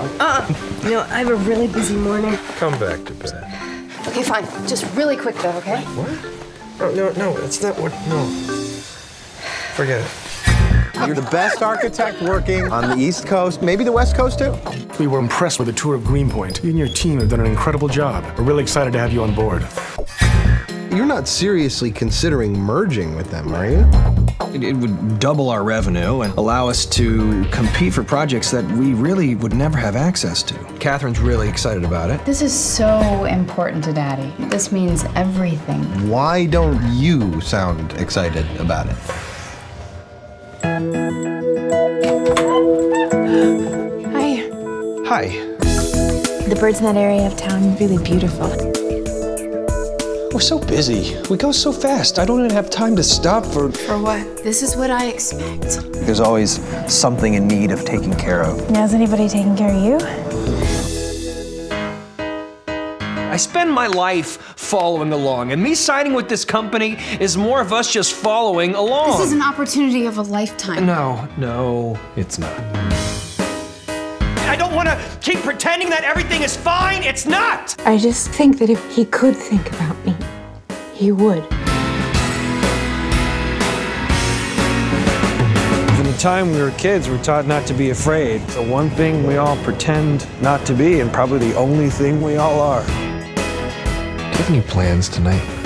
No, uh, you know, I have a really busy morning. Come back to bed. Okay, fine. Just really quick though, okay? What? No, no, no. That's not what. No. Forget it. You're the best architect working on the East Coast, maybe the West Coast too. We were impressed with the tour of Greenpoint. You and your team have done an incredible job. We're really excited to have you on board. You're not seriously considering merging with them, are you? It, it would double our revenue and allow us to compete for projects that we really would never have access to. Catherine's really excited about it. This is so important to Daddy. This means everything. Why don't you sound excited about it? Hi. Hi. The birds in that area of town are really beautiful. We're so busy. We go so fast. I don't even have time to stop for. For what? This is what I expect. There's always something in need of taking care of. Now, is anybody taking care of you? I spend my life following along, and me signing with this company is more of us just following along. This is an opportunity of a lifetime. No, no, it's not. I don't want to keep pretending that everything is fine. It's not. I just think that if he could think about me, he would. From the time we were kids, we were taught not to be afraid. The one thing we all pretend not to be, and probably the only thing we all are. Do you have any plans tonight?